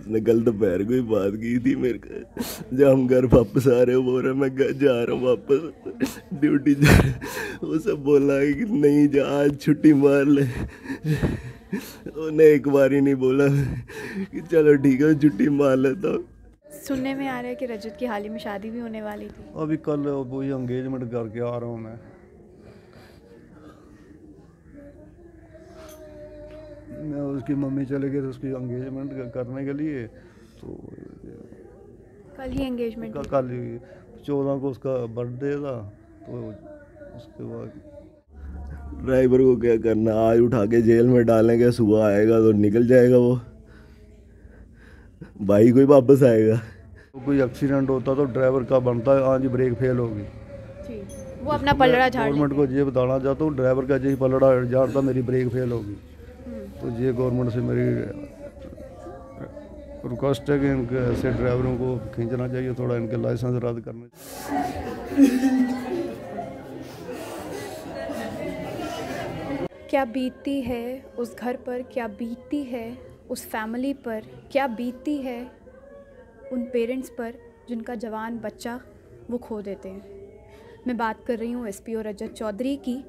उसने कल दोपहर को ही बात की थी मेरे को। जब हम घर वापस आ रहे हो बोल रहे मैं घर जा रहा हूँ वापस। ड्यूटी जा रहा वो सब बोला कि नहीं जा आज छुट्टी मार ले। उन्हें एक बार ही नहीं बोला कि चलो ठीक है छुट्टी मार लेता हूँ। सुनने में आ रहा है कि रजत की हाल ही में शादी भी होने वाली थी। अभी कल वही एंगेजमेंट करके आ रहा हूँ मैं। मैं उसकी मम्मी चले गए थे उसकी एंगेजमेंट करने के लिए तो कल ही एंगेजमेंट कल ही चौदह को उसका बर्थडे था तो उसके बाद ड्राइवर को क्या करना आज उठा के जेल में डालेंगे सुबह आएगा तो निकल जाएगा वो। भाई कोई वापस आएगा। तो कोई एक्सीडेंट होता तो ड्राइवर का बनता है आज ब्रेक फेल होगी वो अपना पलड़ा झाड़ गवर्नमेंट को ये बताना चाहता हूँ ड्राइवर का जी पलड़ा झाड़ता मेरी ब्रेक फेल होगी तो ये गवर्नमेंट से मेरी रिक्वेस्ट है कि इनके ऐसे ड्राइवरों को खींचना चाहिए, थोड़ा इनके लाइसेंस रद्द करने। क्या बीतती है उस घर पर? क्या बीतती है उस फैमिली पर? क्या बीतती है उन पेरेंट्स पर जिनका जवान बच्चा वो खो देते हैं? मैं बात कर रही हूँ S P O Rajat Chaudhary की।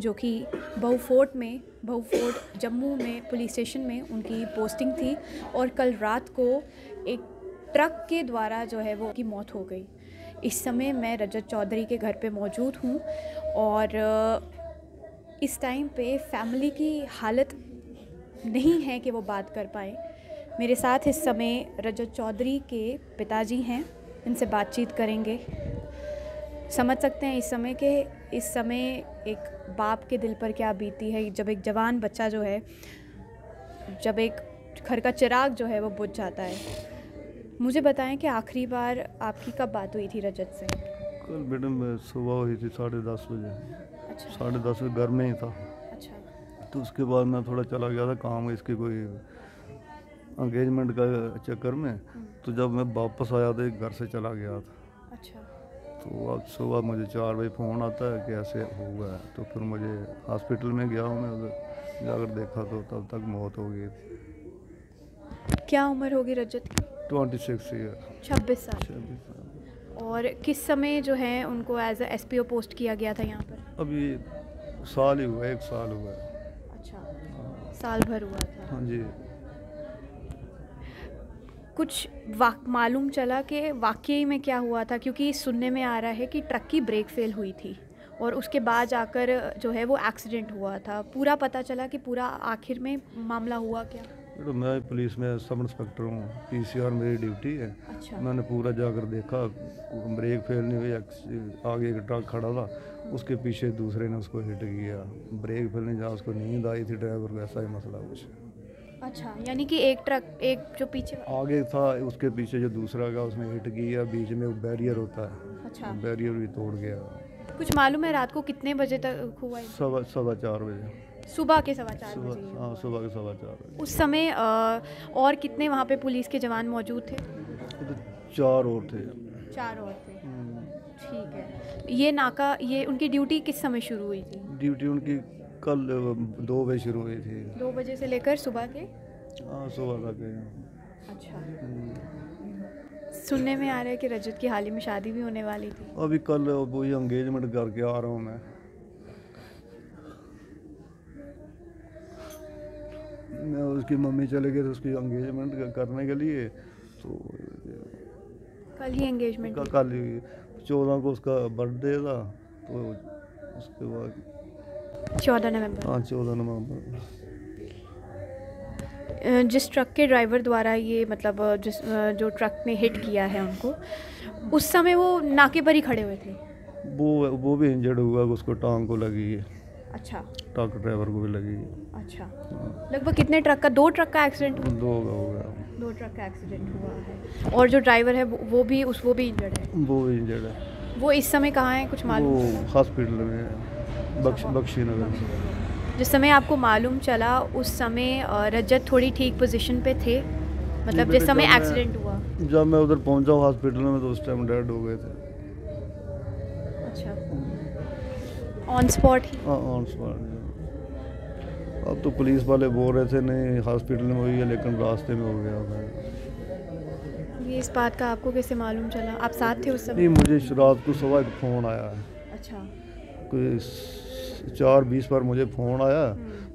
जो कि बहु फोर्ट में बहु फोर्ट जम्मू में, पुलिस स्टेशन में उनकी पोस्टिंग थी और कल रात को एक ट्रक के द्वारा जो है वो की मौत हो गई। इस समय मैं रजत चौधरी के घर पे मौजूद हूँ और इस टाइम पे फैमिली की हालत नहीं है कि वो बात कर पाए। मेरे साथ इस समय रजत चौधरी के पिताजी हैं, इनसे बातचीत करेंगे। समझ सकते हैं इस समय के इस समय एक बाप के दिल पर क्या बीती है जब एक जवान बच्चा जो है जब एक घर का चिराग जो है वो बुझ जाता है। मुझे बताएँ कि आखिरी बार आपकी कब बात हुई थी रजत से? कल बेटे मैं सुबह हुई थी साढ़े दस बजे। अच्छा। साढ़े दस बजे घर में ही था। अच्छा। तो उसके बाद मैं थोड़ा चला गया था काम इसके कोई एंगेजमेंट का चक्कर में। तो जब मैं वापस आया तो घर से चला गया था। अच्छा। तो अब सुबह मुझे चार बजे फ़ोन आता है कि ऐसे हुआ है। तो फिर मुझे हॉस्पिटल में गया हूँ मैं उधर जाकर देखा तो तब तक मौत हो गई थी। क्या उम्र होगी रजत की? ट्वेंटी सिक्स ईयर छब्बीस साल। और किस समय जो है उनको एज एस पोस्ट किया गया था यहाँ पर? अभी साल ही हुआ एक साल हुआ है। अच्छा साल भर हुआ था। हाँ जी। कुछ वाक मालूम चला कि वाकई में क्या हुआ था क्योंकि सुनने में आ रहा है कि ट्रक की ब्रेक फेल हुई थी और उसके बाद जाकर जो है वो एक्सीडेंट हुआ था। पूरा पता चला कि पूरा आखिर में मामला हुआ क्या? तो मैं पुलिस में सब इंस्पेक्टर हूँ पीसीआर मेरी ड्यूटी है। अच्छा। मैंने पूरा जाकर देखा ब्रेक फेल नहीं हुई आगे एक ट्रक खड़ा था उसके पीछे दूसरे ने उसको हिट किया। ब्रेक फेल नहीं जहाँ उसको नींद आई थी ड्राइवर को ऐसा ही मसला कुछ अच्छा यानी कि एक ट्रक एक जो पीछे आगे था उसके पीछे जो दूसरा का उसने हिट किया बीच में बैरियर होता है। अच्छा। बैरियर भी तोड़ गया। कुछ मालूम है रात को कितने बजे तक हुआ है सवा सवा चार बजे। सुबह के सवा चार बजे। हाँ सुबह के सवा चार बजे। उस समय अ, और कितने वहाँ पे पुलिस के जवान मौजूद थे? तो चार और थे। चार और थे। हम्म, ठीक है। ये नाका ये उनकी ड्यूटी किस समय शुरू हुई थी? ड्यूटी उनकी कल दो बजे शुरू हुई थी। दो बजे से लेकर सुबह के? हाँ सुबह तक अच्छा। हम्म, सुनने में आ रहा है कि रजत की हाल ही में शादी भी होने वाली थी। अभी कल वही एंगेजमेंट करके आ रहा हूँ मैं। मैं उसकी मम्मी चले गए थे उसकी एंगेजमेंट करने के लिए तो कल ही एंगेजमेंट कल ही चौदह को उसका बर्थडे था तो उसके बाद चौदह नवंबर। हाँ चौदह नवंबर। जिस ट्रक के ड्राइवर द्वारा ये मतलब जिस जो ट्रक ने हिट किया है उनको उस समय वो नाके पर ही खड़े हुए थे? वो वो भी इंजर्ड हुआ उसको टांग को लगी है। अच्छा। ट्रक ड्राइवर को भी लगी है। अच्छा। हाँ, लगभग कितने ट्रक का दो ट्रक का एक्सीडेंट हुआ? दो का हो गया। दो ट्रक का एक्सीडेंट हुआ है। और जो ड्राइवर है वो भी उस वो भी इंजर्ड है? वो भी इंजर्ड है। वो इस समय कहाँ है कुछ मालूम? हॉस्पिटल में है, बख्श बख्शी नगर में जिस समय आपको मालूम चला उस समय रजत थोड़ी ठीक पोजीशन पे थे? मतलब जिस समय एक्सीडेंट हुआ। जब मैं उधर पहुँचा हॉस्पिटल में तो उस टाइम डेड हो गए थे। अच्छा। ऑन स्पॉट ही। ऑन स्पॉट अब तो पुलिस वाले बोल रहे थे नहीं हॉस्पिटल में हुई है लेकिन रास्ते में हो गया था। ये इस बात का आपको कैसे मालूम चला? आप साथ थे उस समय? नहीं मुझे रात को सुबह एक फ़ोन आया है। अच्छा। कोई चार बीस पर मुझे फ़ोन आया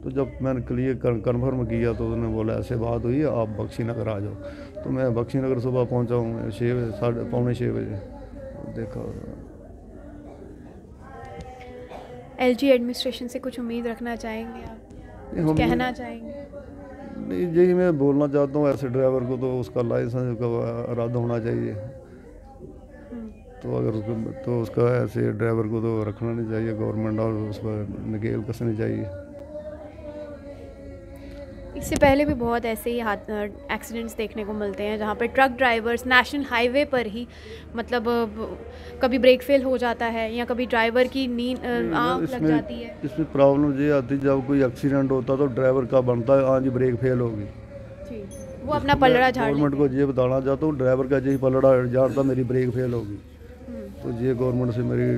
तो जब मैंने क्लियर कन्फर्म किया तो उन्होंने बोला ऐसे बात हुई आप बख्शी नगर आ जाओ। तो मैं बख्शी नगर सुबह पहुँचा हूँ छः बजे साढ़े पौने छः बजे। देखा। एल जी एडमिनिस्ट्रेशन से कुछ उम्मीद रखना चाहेंगे आप? कहना चाहेंगे? नहीं यही मैं बोलना चाहता हूँ ऐसे ड्राइवर को तो उसका लाइसेंस का रद्द होना चाहिए। तो अगर उसको तो उसका ऐसे ड्राइवर को तो रखना नहीं चाहिए गवर्नमेंट और उस पर नकेल कसनी चाहिए। इससे पहले भी बहुत ऐसे ही एक्सीडेंट्स देखने को मिलते हैं जहाँ पर ट्रक ड्राइवर्स नेशनल हाईवे पर ही मतलब कभी ब्रेक फेल हो जाता है या कभी ड्राइवर की नींद आँख लग जाती है। इसमें प्रॉब्लम ये आती है जब कोई एक्सीडेंट होता तो ड्राइवर का बनता है हाँ जी ब्रेक फेल होगी वो अपना पलड़ा झाड़ गवर्नमेंट को ये बताना चाहता हूँ ड्राइवर का यही पलड़ा झाड़ता मेरी ब्रेक फेल होगी। तो ये गवर्नमेंट से मेरी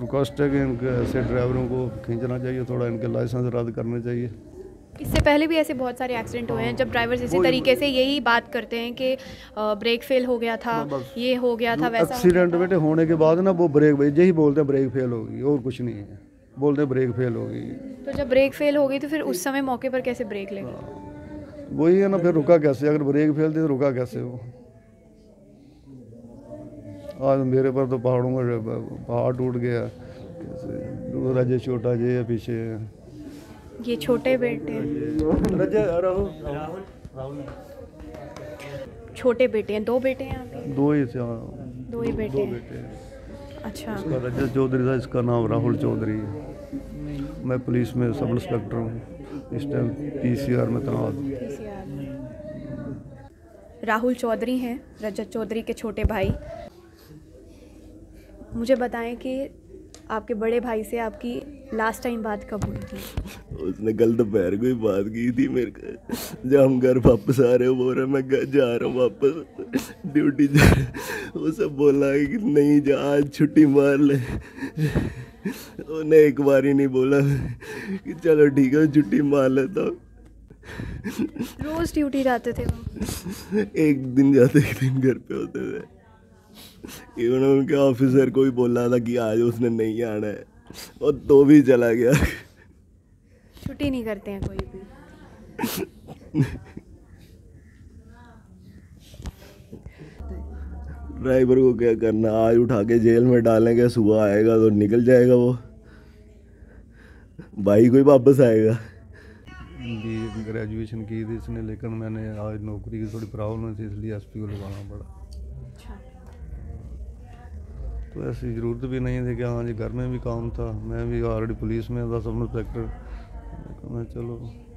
रिक्वेस्ट है कि इनके ऐसे ड्राइवरों को खींचना चाहिए थोड़ा इनके लाइसेंस रद्द करने चाहिए। इससे पहले भी ऐसे बहुत सारे एक्सीडेंट हुए हैं जब ड्राइवर्स इसी तरीके से यही बात करते हैं कि ब्रेक फेल हो गया था ये हो गया था वैसा एक्सीडेंट बेटे होने के बाद ना वो ब्रेक यही बोलते हैं ब्रेक फेल होगी और कुछ नहीं है। बोलते हैं ब्रेक फेल होगी। तो जब ब्रेक फेल हो गई तो फिर उस समय मौके पर कैसे ब्रेक लेंगे? वही है ना फिर रुका कैसे? अगर ब्रेक फेल थी तो रुका कैसे वो? आज मेरे पर तो पहाड़ों में पहाड़ टूट गया। कैसे दूसरा जे छोटा जे है पीछे। ये छोटे बेटे। हैं छोटे बेटे हैं दो बेटे हैं आपके दो ही थे हाँ, दो ही बेटे दो बेटे हैं। अच्छा। इसका रजत चौधरी था इसका नाम राहुल चौधरी। है मैं पुलिस में सब इंस्पेक्टर हूँ। इस टाइम पीसीआर में तैनात हूँ राहुल चौधरी हैं रजत चौधरी के छोटे भाई। मुझे बताएँ कि आपके बड़े भाई से आपकी लास्ट टाइम बात कब हुई थी? उसने कल दोपहर को ही बात की थी मेरे को। जब हम घर वापस आ रहे हो बोल रहे मैं घर जा रहा हूँ वापस। ड्यूटी जा रहा। वो सब बोला कि नहीं जा आज छुट्टी मार ले। उन्हें एक बार ही नहीं बोला कि चलो ठीक है छुट्टी मार लेता हूँ। रोज़ ड्यूटी जाते थे वो। एक दिन जाते एक दिन घर पे होते थे। इवन उनके ऑफिसर को भी बोला था कि आज उसने नहीं आना है। और तो भी चला गया। छुट्टी नहीं करते हैं कोई भी। ड्राइवर को क्या करना? आज उठा के जेल में डालेंगे सुबह आएगा तो निकल जाएगा वो। भाई कोई वापस आएगा। ग्रेजुएशन की थी इसने लेकिन मैंने आज नौकरी की थोड़ी प्रॉब्लम थी इसलिए एसपी को लगाना पड़ा। तो ऐसी ज़रूरत भी नहीं थी कि हाँ जी, घर में भी काम था। मैं भी ऑलरेडी पुलिस में था, सब इंस्पेक्टर मैं चलो।